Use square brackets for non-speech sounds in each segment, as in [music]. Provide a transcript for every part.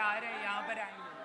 आ रहे हैं यहाँ पर आएँगे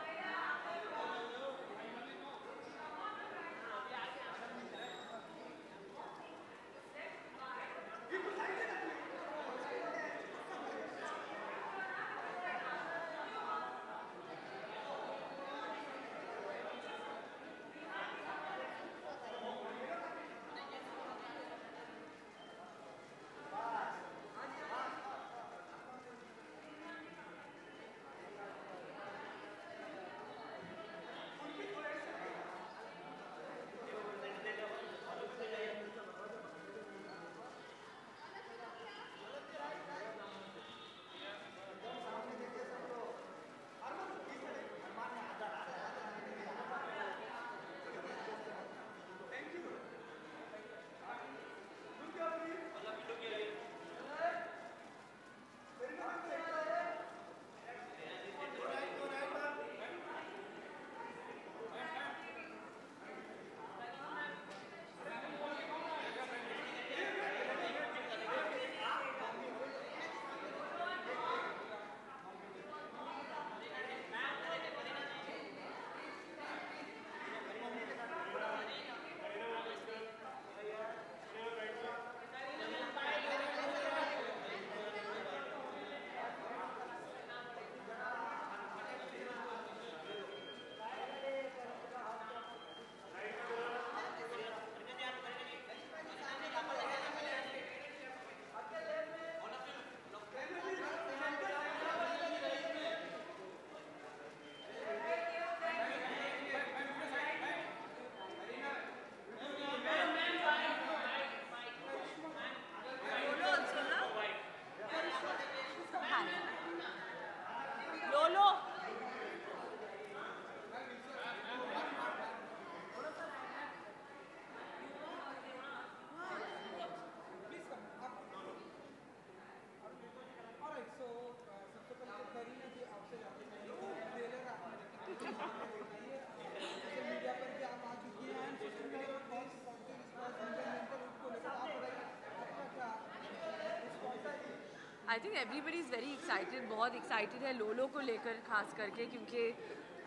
I think everybody is very excited बहुत एक्साइटेड है लोलो को लेकर खास करके क्योंकि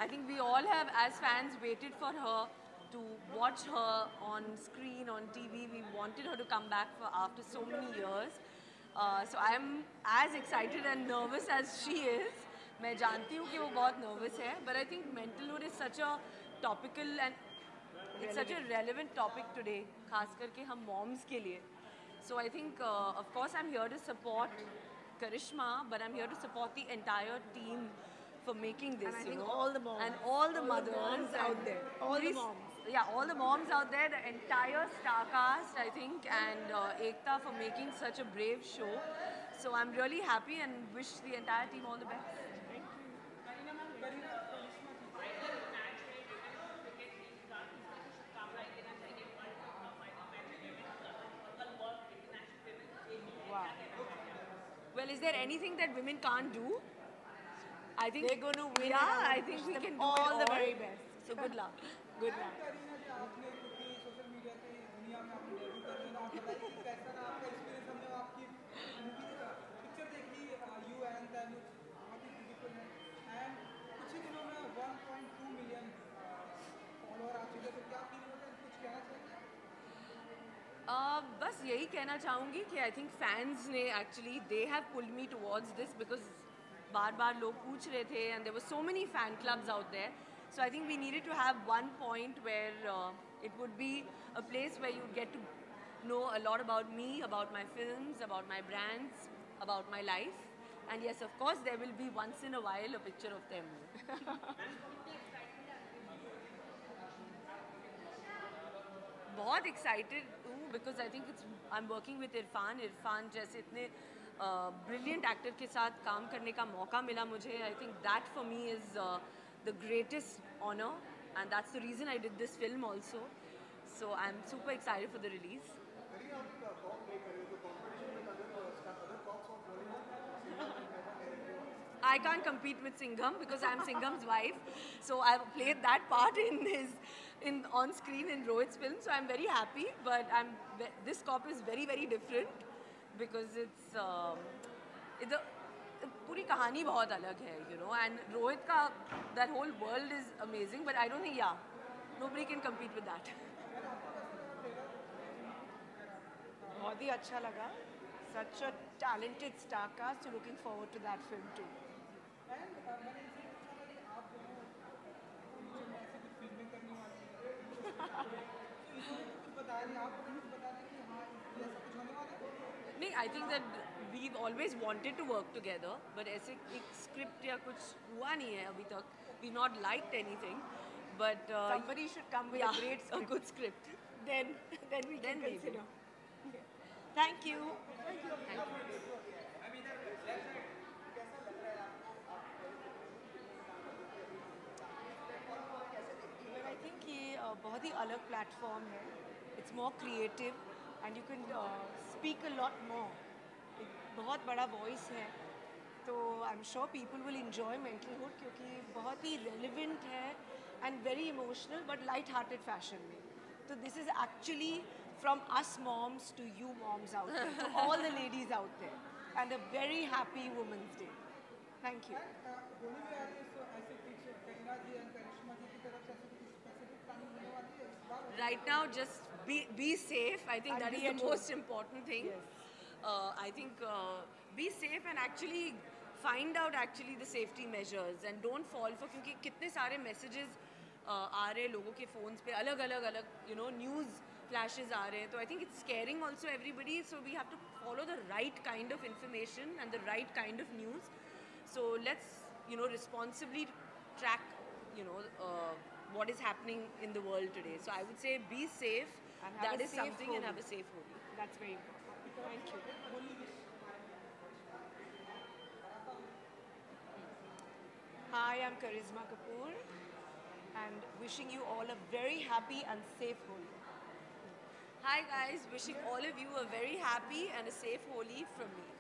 I think we all have as fans waited for her to watch her on screen on TV. We wanted her to come back for after so many years. Uh, so I'm as excited and nervous as she is. मैं जानती हूँ कि वो बहुत nervous है, but I think mentalhood is such a topical and it's such a relevant topic today, खास करके हम moms के लिए. So I think, uh, of course, I'm here to support Karishma, but I'm here to support the entire team for making this. I think know, all the moms. and all the All the mothers moms out there. All the moms. Yeah, all the moms out there, the entire star cast, I think, and uh, Ekta for making such a brave show. So I'm really happy and wish the entire team all the best. Well, is there anything that women can't do? I think They're going to win. Yeah, I think we can do all it the all. very best. So good luck. Good luck. कहना चाहूँगी कि I think fans ने actually they have pulled me towards this because बार बार लोग पूछ रहे थे and there were so many fan clubs out there so I think we needed to have one point where it would be a place where you get to a lot about me, about my films, about my brands, about my life. And yes, of course, there will be once in a while a picture of them. [laughs] बहुत excited हूँ because I think it's I am working with Irfan Irfan जैसे इतने brilliant uh, actor के साथ काम करने का मौका मिला मुझे. I think that for me is the greatest honour and that's the reason I did this film also so I am super excited for the release I can't compete with Singham because I'm Singham's wife. So I've played that part in his in on screen in Rohit's film. So I'm very happy. But I'm ve- this cop is very very different because it's um, it, the पूरी कहानी बहुत अलग है you know and Rohit का that whole world is amazing but I don't think yeah nobody can compete with that बहुत ही अच्छा लगा such a talented star cast looking forward to that film too नहीं हाँ है I think that we always wanted to work together but ऐसे एक script या कुछ हुआ नहीं है अभी तक we not like anything but somebody should come with yeah, a great a good script then then we Then can maybe. consider thank you But I think ये uh, बहुत ही अलग प्लेटफॉर्म है. It's more creative and you can speak a lot more बहुत बड़ा voice है. तो I am sure people will enjoy Mentalhood क्योंकि बहुत ही रेलिवेंट है and very emotional but light hearted fashion में. तो this is actually from us moms to you moms out all the ladies out there and a very happy women's day thank you right now just be be safe i think And that is the most important thing Yes. uh, i think uh, be safe and actually find out actually the safety measures and don't fall for क्योंकि कितने सारे messages uh, आ रहे हैं लोगों के phones पे अलग अलग अलग you know news flashes आ रहे हैं तो I think it's scaring also everybody so we have to follow the right kind of information and the right kind of news so let's you know responsibly track you know uh, what is happening in the world today so I would say be safe that is safe something and have a safe Holi That's very important. Thank you. Hi, I'm Charisma Kapoor and wishing you all a very happy and safe Holi. Hi guys, wishing all of you a very happy and a safe Holi from me.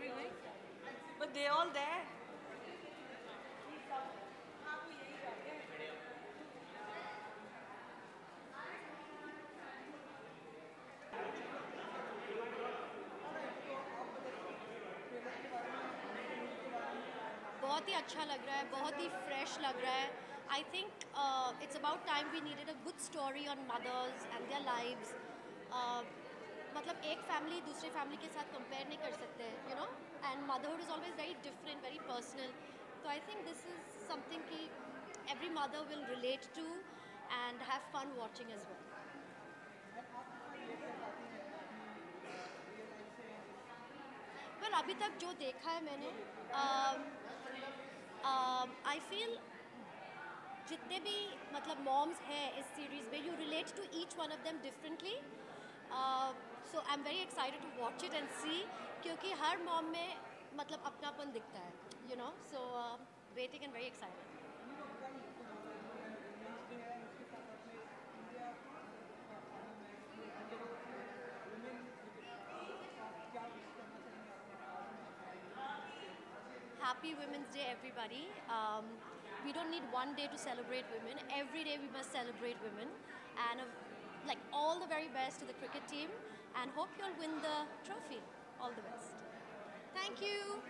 We? But they're all there. बहुत ही अच्छा लग रहा है, बहुत ही fresh लग रहा है I think it's about time we needed a good story on mothers and their lives मतलब एक फैमिली दूसरे फैमिली के साथ कंपेयर नहीं कर सकते you know and motherhood is always very different very personal तो I think this is something कि every mother will relate to and have fun watching as well पर अभी तक जो देखा है मैंने आई फील जितने भी मतलब मॉम्स हैं इस सीरीज़ में you relate to each one of them differently So I am very excited to watch it and see क्योंकि हर मॉम में मतलब अपनापन दिखता है you know so waiting and very excited Happy Women's Day, everybody. Um, we don't need one day to celebrate women. Every day we must celebrate women. And uh, like all the very best to the cricket team. And hope you'll win the trophy. All the best. Thank you.